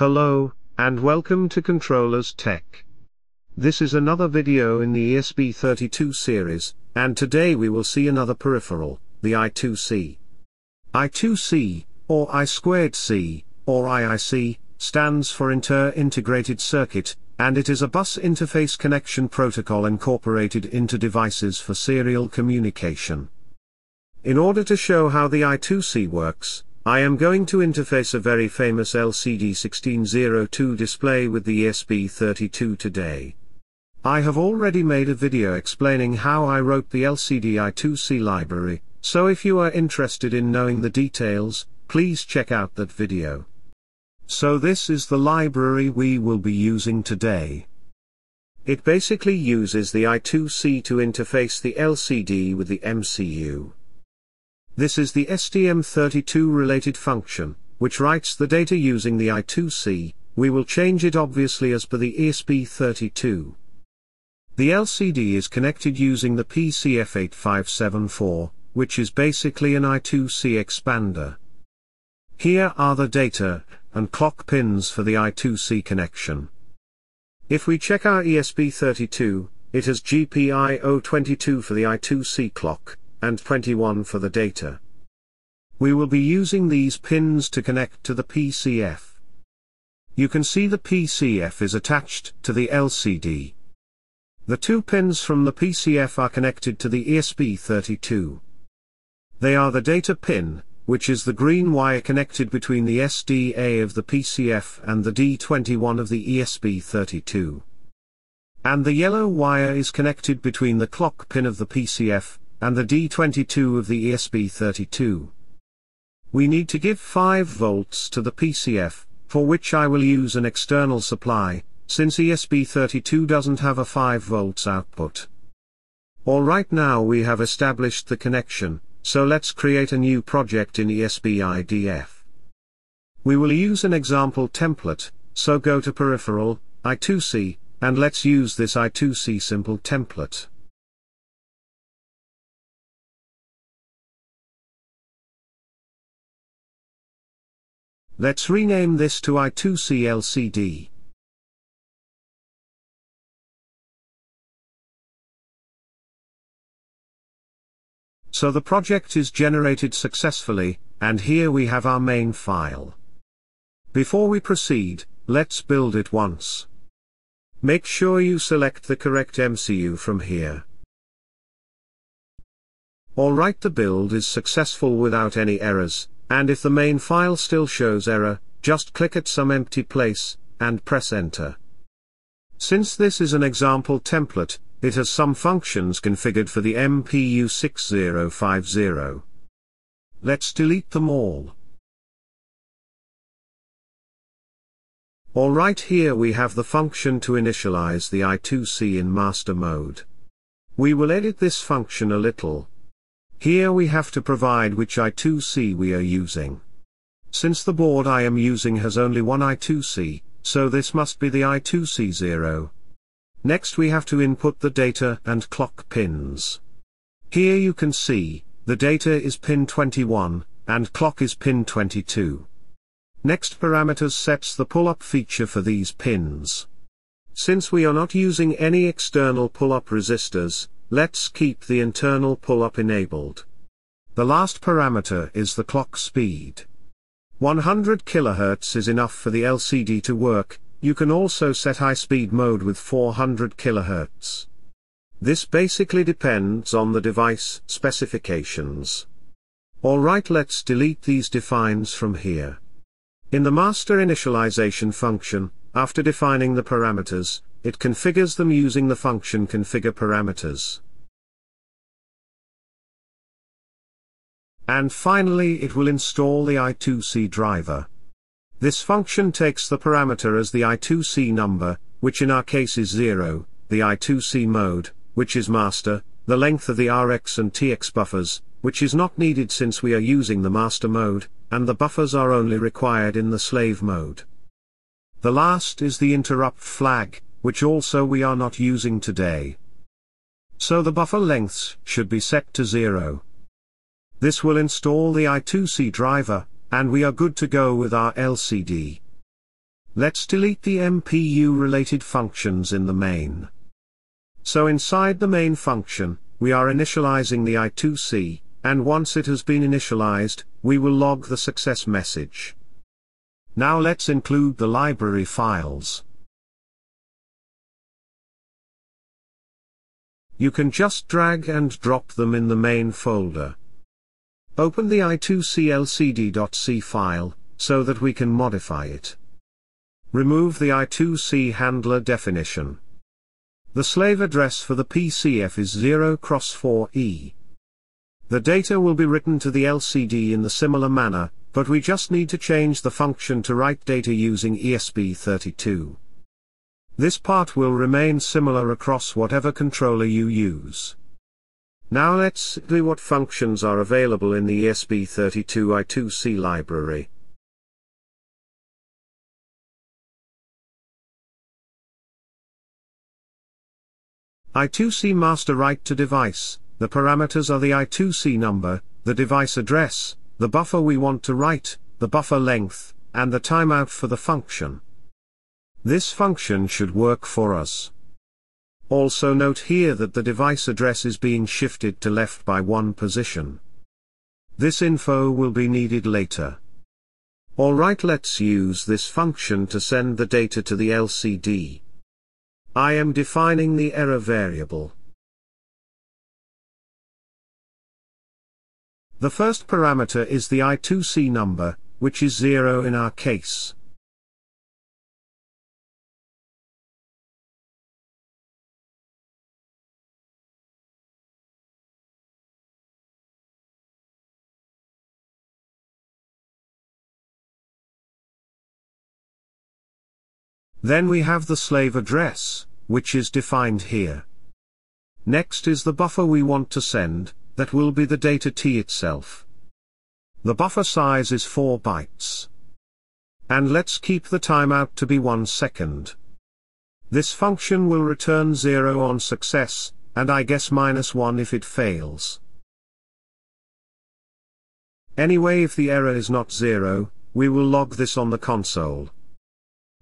Hello, and welcome to Controllers Tech. This is another video in the ESP32 series, and today we will see another peripheral, the I2C. I2C, or I2C, or IIC, stands for Inter-Integrated Circuit, and it is a bus interface connection protocol incorporated into devices for serial communication. In order to show how the I2C works, I am going to interface a very famous LCD 1602 display with the ESP32 today. I have already made a video explaining how I wrote the LCD I2C library, so if you are interested in knowing the details, please check out that video. So this is the library we will be using today. It basically uses the I2C to interface the LCD with the MCU. This is the STM32 related function, which writes the data using the I2C, we will change it obviously as per the ESP32. The LCD is connected using the PCF8574, which is basically an I2C expander. Here are the data, and clock pins for the I2C connection. If we check our ESP32, it has GPIO 22 for the I2C clock, and 21 for the data. We will be using these pins to connect to the PCF. You can see the PCF is attached to the LCD. The two pins from the PCF are connected to the ESP32. They are the data pin, which is the green wire connected between the SDA of the PCF and the D21 of the ESP32. And the yellow wire is connected between the clock pin of the PCF and the D22 of the ESP32. We need to give 5 volts to the PCF, for which I will use an external supply, since ESP32 doesn't have a 5 volts output. Alright now we have established the connection, so let's create a new project in ESP-IDF. We will use an example template, so go to Peripheral, I2C, and let's use this I2C simple template. Let's rename this to I2C LCD. So the project is generated successfully, and here we have our main file. Before we proceed, let's build it once. Make sure you select the correct MCU from here. Alright the build is successful without any errors, and if the main file still shows error, just click at some empty place, and press enter. Since this is an example template, it has some functions configured for the MPU 6050. Let's delete them all. Alright here we have the function to initialize the I2C in master mode. We will edit this function a little, here we have to provide which I2C we are using. Since the board I am using has only one I2C, so this must be the I2C0. Next we have to input the data and clock pins. Here you can see, the data is pin 21, and clock is pin 22. Next parameters sets the pull-up feature for these pins. Since we are not using any external pull-up resistors, Let's keep the internal pull-up enabled. The last parameter is the clock speed. 100 kHz is enough for the LCD to work, you can also set high speed mode with 400 kHz. This basically depends on the device specifications. Alright let's delete these defines from here. In the master initialization function, after defining the parameters, it configures them using the function configure parameters. And finally it will install the I2C driver. This function takes the parameter as the I2C number, which in our case is 0, the I2C mode, which is master, the length of the RX and TX buffers, which is not needed since we are using the master mode, and the buffers are only required in the slave mode. The last is the interrupt flag, which also we are not using today. So the buffer lengths should be set to 0. This will install the I2C driver, and we are good to go with our LCD. Let's delete the MPU related functions in the main. So inside the main function, we are initializing the I2C, and once it has been initialized, we will log the success message. Now let's include the library files. You can just drag and drop them in the main folder. Open the i2c file, so that we can modify it. Remove the I2C handler definition. The slave address for the PCF is 0 cross 4E. The data will be written to the LCD in the similar manner, but we just need to change the function to write data using ESP32. This part will remain similar across whatever controller you use. Now let's see what functions are available in the ESP32 I2C library. I2C master write to device, the parameters are the I2C number, the device address, the buffer we want to write, the buffer length, and the timeout for the function. This function should work for us. Also note here that the device address is being shifted to left by one position. This info will be needed later. Alright let's use this function to send the data to the LCD. I am defining the error variable. The first parameter is the I2C number, which is 0 in our case. Then we have the slave address, which is defined here. Next is the buffer we want to send, that will be the data T itself. The buffer size is 4 bytes. And let's keep the timeout to be 1 second. This function will return 0 on success, and I guess minus 1 if it fails. Anyway if the error is not 0, we will log this on the console.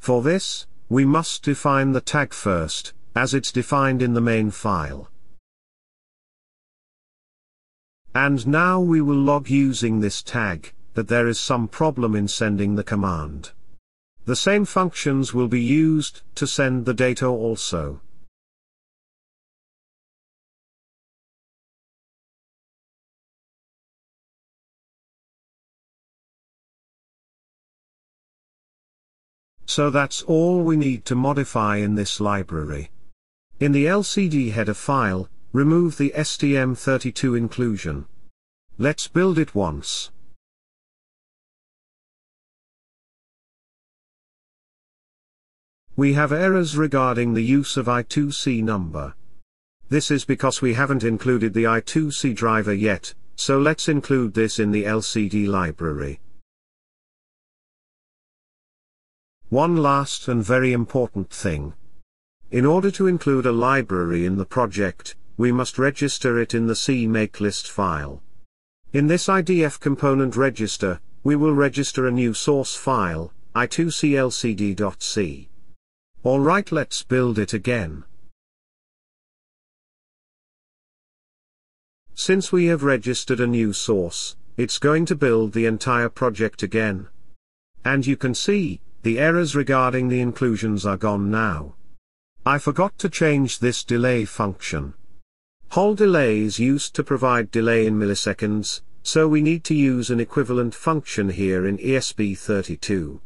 For this, we must define the tag first, as it's defined in the main file. And now we will log using this tag, that there is some problem in sending the command. The same functions will be used to send the data also. So that's all we need to modify in this library. In the LCD header file, remove the STM32 inclusion. Let's build it once. We have errors regarding the use of I2C number. This is because we haven't included the I2C driver yet, so let's include this in the LCD library. One last and very important thing. In order to include a library in the project, we must register it in the CMake file. In this IDF component register, we will register a new source file, i2clcd.c. Alright let's build it again. Since we have registered a new source, it's going to build the entire project again. And you can see, the errors regarding the inclusions are gone now. I forgot to change this delay function. HAL delay is used to provide delay in milliseconds, so we need to use an equivalent function here in ESP32.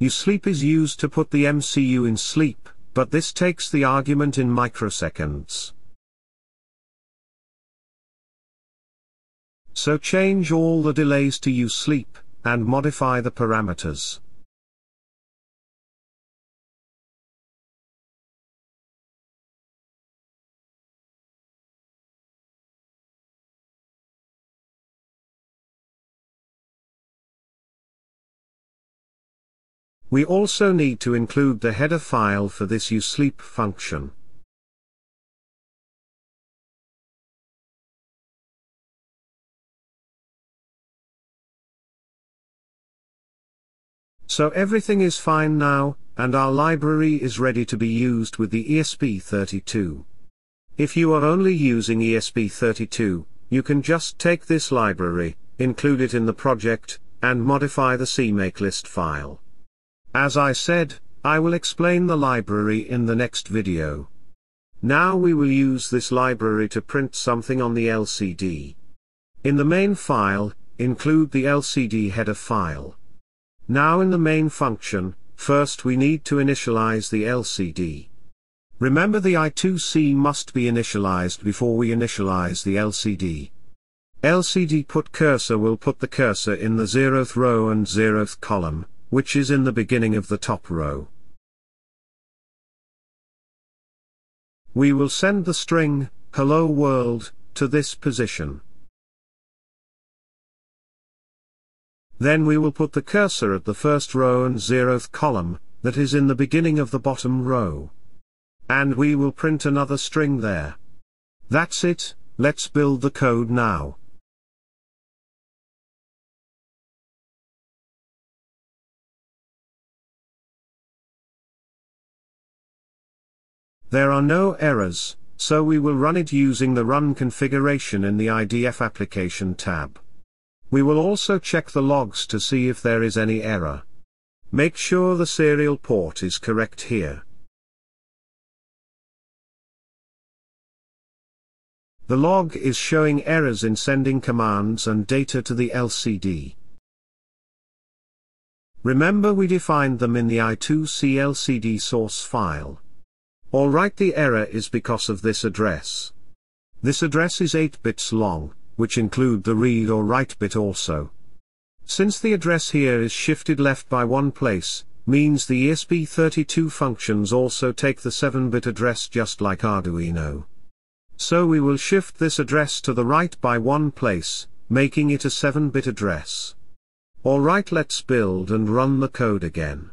uSleep is used to put the MCU in sleep, but this takes the argument in microseconds. So change all the delays to uSleep, and modify the parameters. We also need to include the header file for this uSleep function. So everything is fine now, and our library is ready to be used with the ESP32. If you are only using ESP32, you can just take this library, include it in the project, and modify the CMakeList file. As I said, I will explain the library in the next video. Now we will use this library to print something on the LCD. In the main file, include the LCD header file. Now in the main function, first we need to initialize the LCD. Remember the I2C must be initialized before we initialize the LCD. LCD put cursor will put the cursor in the zeroth row and zeroth column, which is in the beginning of the top row. We will send the string, hello world, to this position. Then we will put the cursor at the first row and zeroth column, that is in the beginning of the bottom row. And we will print another string there. That's it, let's build the code now. There are no errors, so we will run it using the Run configuration in the IDF application tab. We will also check the logs to see if there is any error. Make sure the serial port is correct here. The log is showing errors in sending commands and data to the LCD. Remember we defined them in the I2C LCD source file. Alright the error is because of this address. This address is 8 bits long, which include the read or write bit also. Since the address here is shifted left by one place, means the ESP32 functions also take the 7-bit address just like Arduino. So we will shift this address to the right by one place, making it a 7-bit address. Alright let's build and run the code again.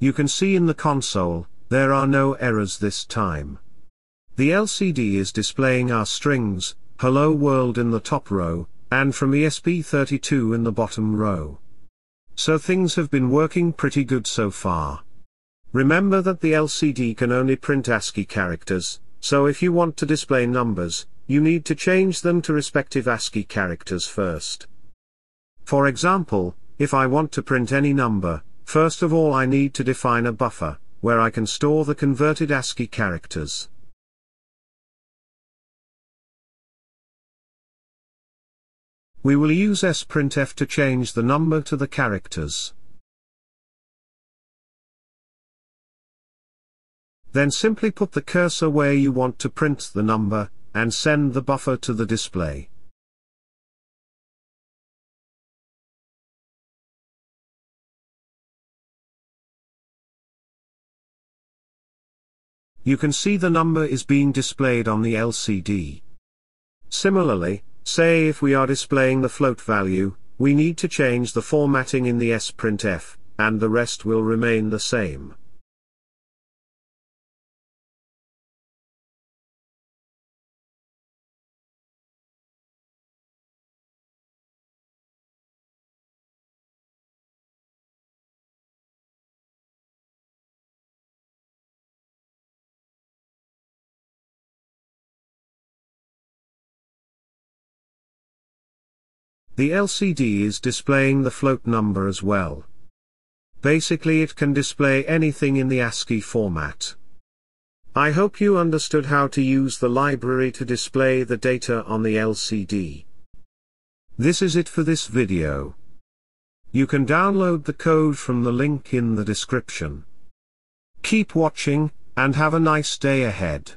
You can see in the console, there are no errors this time. The LCD is displaying our strings, hello world in the top row, and from ESP32 in the bottom row. So things have been working pretty good so far. Remember that the LCD can only print ASCII characters, so if you want to display numbers, you need to change them to respective ASCII characters first. For example, if I want to print any number, first of all I need to define a buffer, where I can store the converted ASCII characters. We will use sprintf to change the number to the characters. Then simply put the cursor where you want to print the number, and send the buffer to the display. You can see the number is being displayed on the LCD. Similarly, Say if we are displaying the float value, we need to change the formatting in the sprintf, and the rest will remain the same. The LCD is displaying the float number as well. Basically it can display anything in the ASCII format. I hope you understood how to use the library to display the data on the LCD. This is it for this video. You can download the code from the link in the description. Keep watching, and have a nice day ahead.